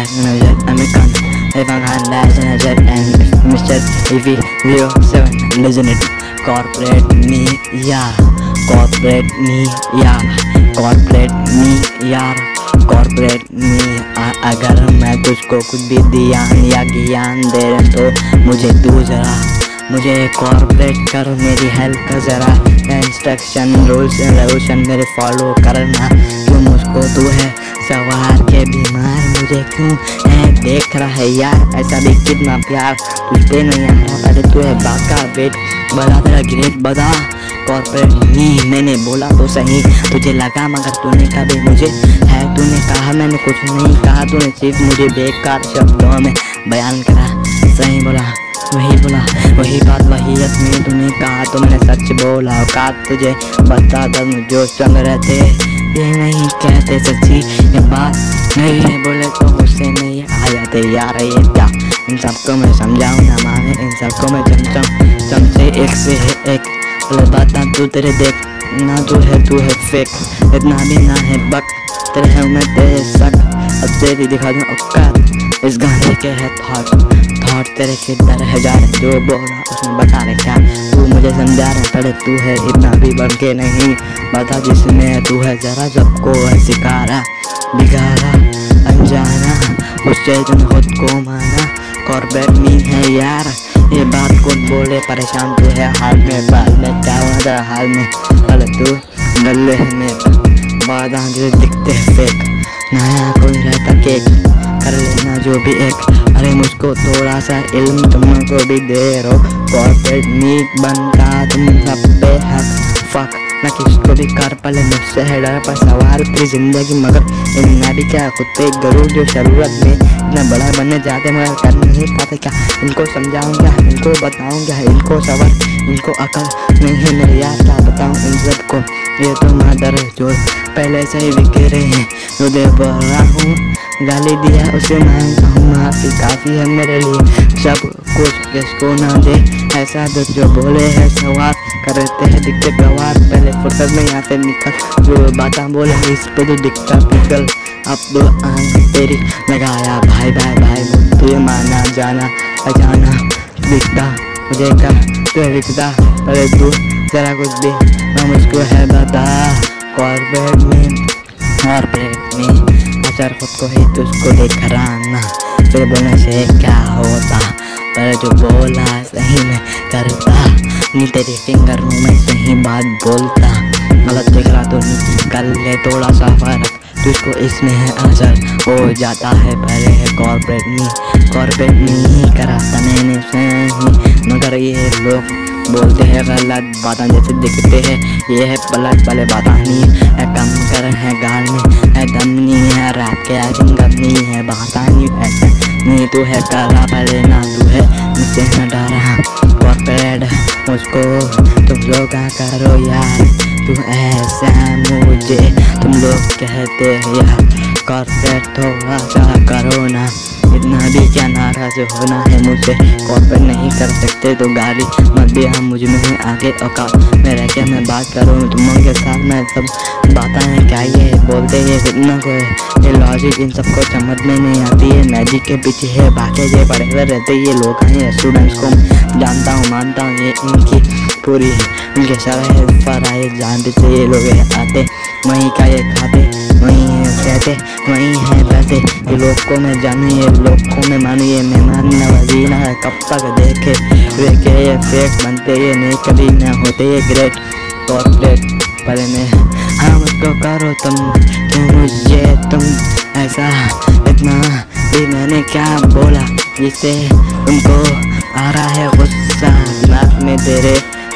dash nuzul amikan Evan Khan dash nuzul and Mr. EV07 listen it corporate me yeah corporate me yeah corporate me यार corporate में अगर मैं तुझको कुछ भी ध्यान या ज्ञान दे रहे तो मुझे तू जरा मुझे कॉर्पोरेट कर मेरी हेल्प कर ज़रा इंस्ट्रक्शन रूल्स एंड रेगुलेशन मेरे फॉलो करना क्यों मुझको तू है सवार के बीमार मुझे क्यों है? देख रहा है यार, ऐसा भी कितना प्यार। तुझ नहीं आ रहा, अरे तू है बाका वेट बड़ा तेरा ग्रेट बता कॉर्पोरेट नहीं, मैंने बोला तो सही। तुझे लगा मगर तूने कभी मुझे है, तूने कहा, मैंने कुछ नहीं कहा। तूने सिर्फ़ मुझे बेकार शब्दों में बयान करा। सही बोला, वही बोला, वही बात, वही में तूने कहा तो मैंने सच बोला। औकात तुझे बता दम जो चल रहे ये नहीं कहते सच्ची ये बात नहीं है, बोले तो गुस्से में ये आ जाते यार ये क्या इन सबको मैं समझाऊँ, ना माने इन सबको मैं चमचम चमचे एक से है एक। बोले, बता तू तेरे देख, ना तू है तू है फेक इतना भी ना है बक। तेरे है मैं तेरे सक अब तेरी दिखा दूँ औकात। इस गाने के है थॉट थॉट तेरे किधर है जा बोल उसमें बता क्या? तू मुझे समझा रहे पड़े तू है इतना भी बन के नहीं। बता जिसमें तू है जरा सबको है सिखारा बिगाड़ा, अनजाना, उससे तुम खुद को माना। कॉर्बेट मीन है यार, ये बात कौन बोले? परेशान तू है हाल में बाल में, क्या हाल में? अरे तू गले में जो दिखते फेक नया कोई रहता केक कर लेना जो भी एक। अरे मुझको थोड़ा सा इल्म तुमको भी दे रो कॉर्पोरेट मीट बनता तुम सब पे है फक न किसको भी कर पले, मुझसे है डर पर सवाल तेरी ज़िंदगी। मगर इतना भी क्या कुत्ते गरूर जो ज़रूरत में इतना बड़ा बनने जाते मगर कर नहीं पाते क्या? इनको समझाऊँ क्या? इनको बताऊँ क्या? इनको सबर इनको अकल नहीं है मेरे यार, क्या बताऊँ इन सबको? ये तो मादर जो पहले से ही बिखरे हैं। जो दे रहा हूँ, गाली दिया उसे माँगता हूँ। माफ़ी काफ़ी है मेरे लिए, सब कुछ किसको ना दे। ऐसा तो जो बोले है सवार करते हैं, दिखते गवार। पहले फुर्सत में यहाँ से निकल, जो बात बोले, इस पे तो दिखता पिकल अब दो आँख तेरी लगाया, भाई भाई भाई तुझे माना, जाना, अजाना। दिखता, मुझे का तू दिखता पहले तू जरा कुछ भी मैं मुझको है बता। कॉर्पोरेट में कॉर्पोरेट में अचार खुद को ही तुझको देख कराना फिर बोलने से क्या होता? पर जो बोला सही में करता। नहीं तेरे फिंगर में सही बात बोलता। गलत देख रहा तो कर ले थोड़ा सा फ़र्क। तुझको इसमें है असर हो जाता है पहले है कॉर्पोरेट में कॉर्पोरेट में ही कराता मैंने सही। मगर ये लोग बोलते हैं गलत बातें जैसे दिखते हैं। ये है पलट वाले बात नहीं है कम कर, है गाल में है दम नहीं है रैप के एक्टिंग कम नहीं है। बात नहीं ऐसा नहीं तू है करा पहले ना तू है। मुझसे न डरा कॉर्पोरेट मुझको तुम लोग करो यार। तू ऐसा मुझे, तुम लोग कहते हैं यार। कॉर्पोरेट थोड़ा सा करो ना। इतना भी क्या नाराज़ होना है मुझसे कॉर्पोरेट नहीं कर सकते तो गाली मत भी हम मुझमें ही आगे औकात। में रह के मैं बात करूँ तुम के साथ, मैं सब बातें हैं, क्या ये बोलते हैं इतना को ये लॉजिक इन सबको समझ में नहीं आती है मैजिक के पीछे है बाकी ये पढ़े हुए रहते ये लोग हैं स्टूडेंट्स को जानता हूँ, मानता हूँ, ये इनकी पूरी है। उनके सर पर आए जानते से ये लोग आते। वहीं का ये खाते, वहीं है कहते, वहीं है पैसे ये लोग को मैं जानू, ये लोग को मैं मानू, ये मेहमान नवाजीना है, कब तक देखे। वे के ये फेक बनते, ये नहीं, कभी न होते, ये ग्रेट कॉर्पोरेट पहले मैं हाँ मुझको करो तुम तुम मुझे तुम ऐसा इतना भी मैंने क्या बोला? जिससे तुमको आ रहा है गुस्सा दिमाग में तेरे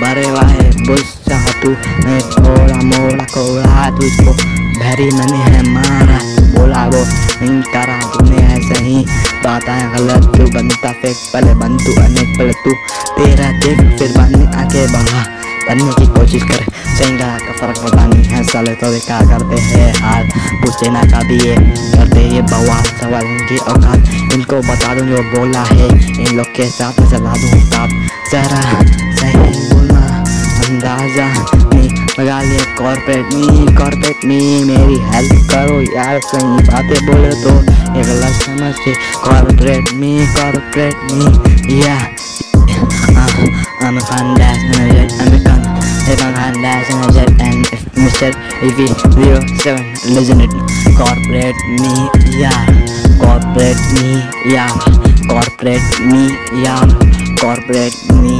भरे हुआ है गुस्सा तू। मैं थोड़ा मोड़ा कोड़ा तुझको। भरी मैंने है मारा बोला वो नहीं करा तूने ऐसे ही बात है गलत। तू बनता फेक पहले बन तू अनेक पहले तू तेरा देख, फिर बनने आगे बढ़ा बनने की कोशिश कर सही का फ़र्क पता नहीं है। साले तो क्या करते हैं हाल पूछते ना कभी ये, करते ये बवाल, सवाल इनकी औकात। इनको बता दूँ जो बोला है, इन लोग के साथ चला दूँ साथ जरा सही बोलना अंदाज़ा नहीं लगा लिया कॉर्पोरेट मी कॉर्पोरेट मी मेरी हेल्प करो यार सही बातें बोले तो ये गलत समझ से कॉर्पोरेट मी कॉर्पोरेट मी या I'm a fan dash manager, I'm a con, if I'm fan dash manager and if Mr. EV07 listen it, corporate me, yeah, corporate me, yeah, corporate me, yeah. Corporate me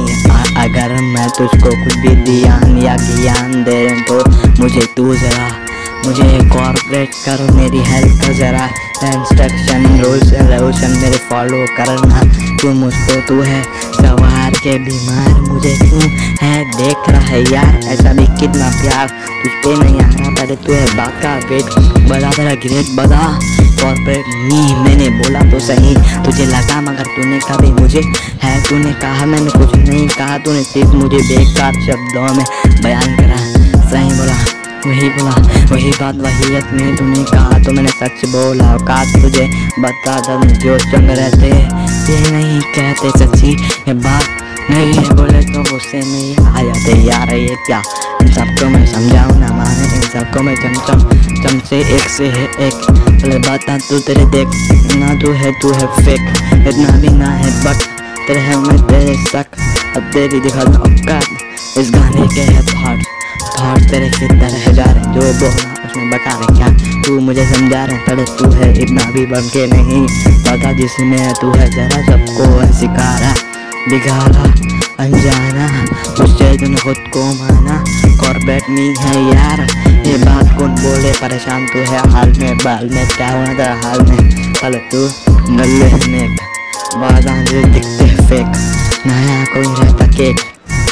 अगर मैं तुझको कुछ भी ध्यान या ज्ञान दे तो मुझे तू ज़रा मुझे कॉर्पोरेट कर मेरी हेल्प कर ज़रा इंस्ट्रक्शन रूल्स रेवोल्यूशन मेरे फॉलो करना तू मुझको तू है सवार के बीमार मुझे क्यों है देख रहा है यार ऐसा भी कितना प्यार तुझ नहीं आ रहा पहले तू है बात का वेट बजा तेरा ग्रेट बजा कॉर्पोरेट नी मैंने बोला तो सही। तुझे लगा मगर तूने कभी मुझे है, तूने कहा, मैंने कुछ नहीं कहा। तूने सिर्फ़ मुझे बेकार शब्दों में बयान करा। सही बोला, वही बोला, वही बात वहीयत में तूने कहा। तो मैंने सच बोला औकात तुझे बता दम जो चंग रहते। ये नहीं कहते सच्ची ये बात। नहीं बोले तो गुस्से नहीं आ जाते यार ये क्या इन सबको मैं समझाऊँ ना माने इन सबको मैं चमचम चम से एक से है एक चले बता तू तेरे देख ना तू है तू है फेक इतना भी ना है बट तेरे है मैं तेरे शक अब तेरी दिखा दो औकात इस गाने के है थॉट थॉट तेरे की तरह जा रहे जो बोला उसमें बता रहे क्या तू मुझे समझा रहे पड़े तू है इतना भी बन के नहीं पता जिसमें तू है जरा सबको है सिखारा बिगाड़ा अनजाना उससे तूने खुद को माना। कॉर्बेट मी है यार, ये बात कौन बोले? परेशान तू है हाल में, बाल में, क्या हुआ था हाल में? पल तू गले में बादाम दिखते फेक नया कोई रहता केक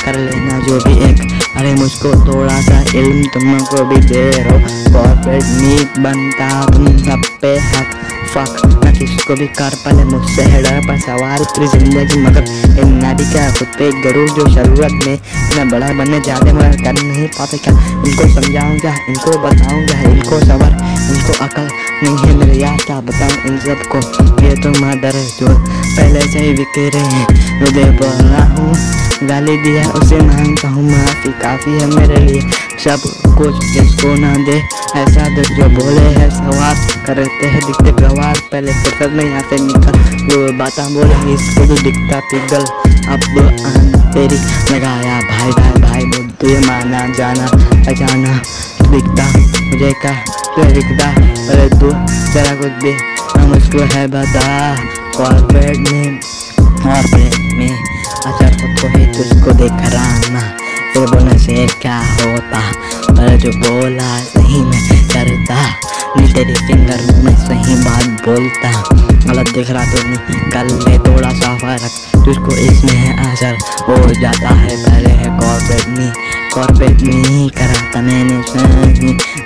कर लेना जो भी एक। अरे मुझको थोड़ा सा इल्म तुमको भी दे रहो कॉर्पोरेट मीट बनता, तुम सब पे हक। फक किसको भी कर पाले मुझसे है डर पर सवार पूरी ज़िंदगी मगर इतना भी क्या खुद पे गरूर जो ज़रूरत में मैं बड़ा बनने जाते मगर कर नहीं पाते क्या? इनको समझाऊँगा इनको बताऊँगा इनको सबर इनको अकल नहीं है मेरे यार, क्या बताऊँ इन सबको? ये तो मर्डर है, जो पहले से ही बिके रहे हैं दे बोल रहा हूँ। गाली दिया, उसे माँगता हूँ माफ़ी काफ़ी है मेरे लिए। सब कुछ किसको ना दे, ऐसा दिल जो बोले है, सवाल करते हैं, दिखते गवार। पहले फुर्सत में यहाँ से निकल, जो बात बोले, इसको जो दिखता पिघल। अब तेरी लगाया, भाई भाई भाई तुझे माना, जाना अचाना दिखता मुझे का तुझे दिखता अरे तू तेरा कुछ भी उसको है बता। कॉर्पोरेट में कॉर्पोरेट में अचार खुद को ही तुझको देख रहा फिर बोलने से क्या होता? पर जो बोला, सही में करता। नहीं, तेरी फिंगर में सही बात बोलता। गलत दिख रहा तो नहीं कल ले थोड़ा सा फ़र्क। तुझको इसमें है असर हो जाता है पहले है कॉर्पोरेट में कॉर्पोरेट में ही करा था मैंने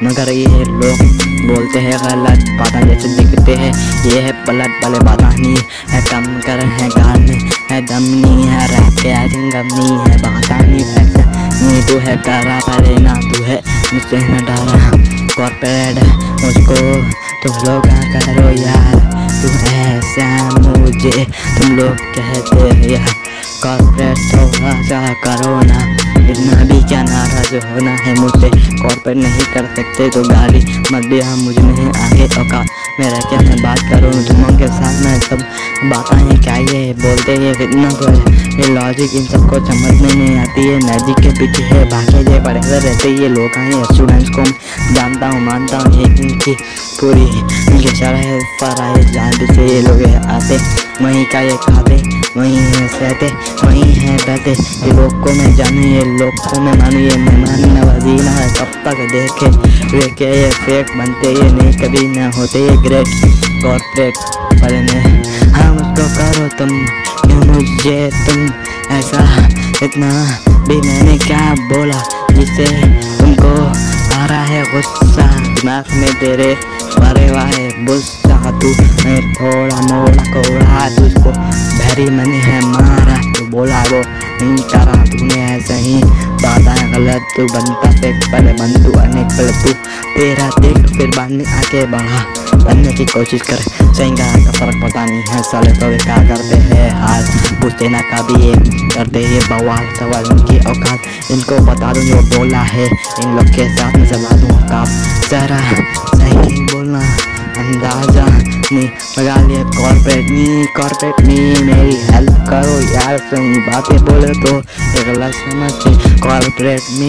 मगर ये लोग बोलते हैं गलत बातें जैसे दिखते हैं। ये है पलट वाले बात नहीं है कम कर है गाने। है। दम नहीं है के आई गम नहीं है बात नहीं ऐसा नहीं तू है करा पहले ना तू है मुझसे न डरा कॉर्पोरेट मुझको तुम लोग करो यार तू ऐसा मुझे तुम लोग कहते यार कॉर्पोरेट थोड़ा सा करो ना इतना भी क्या नाराज़ होना है मुझसे कॉर्पोरेट नहीं कर सकते तो गाली मत हम मुझमें है आगे औकात मैं रह क्या मैं बात करूँ दोनों के साथ मैं सब बातें क्या ये बोलते ये कितना को ये लॉजिक इन सबको समझ में नहीं आती है, नदी के पीछे है भागे ये पढ़े रहते ये लोग आए स्टूडेंट्स को जानता हूँ, मानता हूँ ये इनकी पूरी इनके शराह पर आए जहाँ से ये लोग आते, वहीं का ये खाते। वहीं है सहते वहीं है बहते ये लोग को मैं जानू, ये लोग को मैं मानू, ये मेहमान नवाजी ना है। कब तक देखे वे क्या ये फेक बनते, ये नहीं कभी ना होते, ये ग्रेट कॉर्पोरेट पर ने हाँ मुझको करो तुम, क्यों मुझे तुम? ऐसा इतना भी मैंने क्या बोला, जिससे तुमको आ रहा है गुस्सा? दिमाग में तेरे परे वाहे गुस्सा तू, मैं थोड़ा मोड़ा, कोड़ा, तुझको भरी मनी है मारा। बोला वो नहीं करा तूने ऐसे ही है गलत तू बनता, देख पहले बन तू अनेक पहले तू तेरा देख, फिर बाद में आगे बढ़ा। बनने की कोशिश कर गलत का फ़र्क पता नहीं है, साले तो क्या करते हैं आज पूछते ना कभी ये करते ये बवाल, सवाल उनकी औकात। इनको बता दूँ जो बोला है, इन लोग के साथ में चला दूँ औकात। जरा सही बोलना। अंदाज़ा नहीं। लगा लिया कॉर्पोरेट नी कॉर्पोरेट नी मेरी हेल्प करो यार, सही बातें बोले तो। एक गलत समझ कॉर्पोरेट में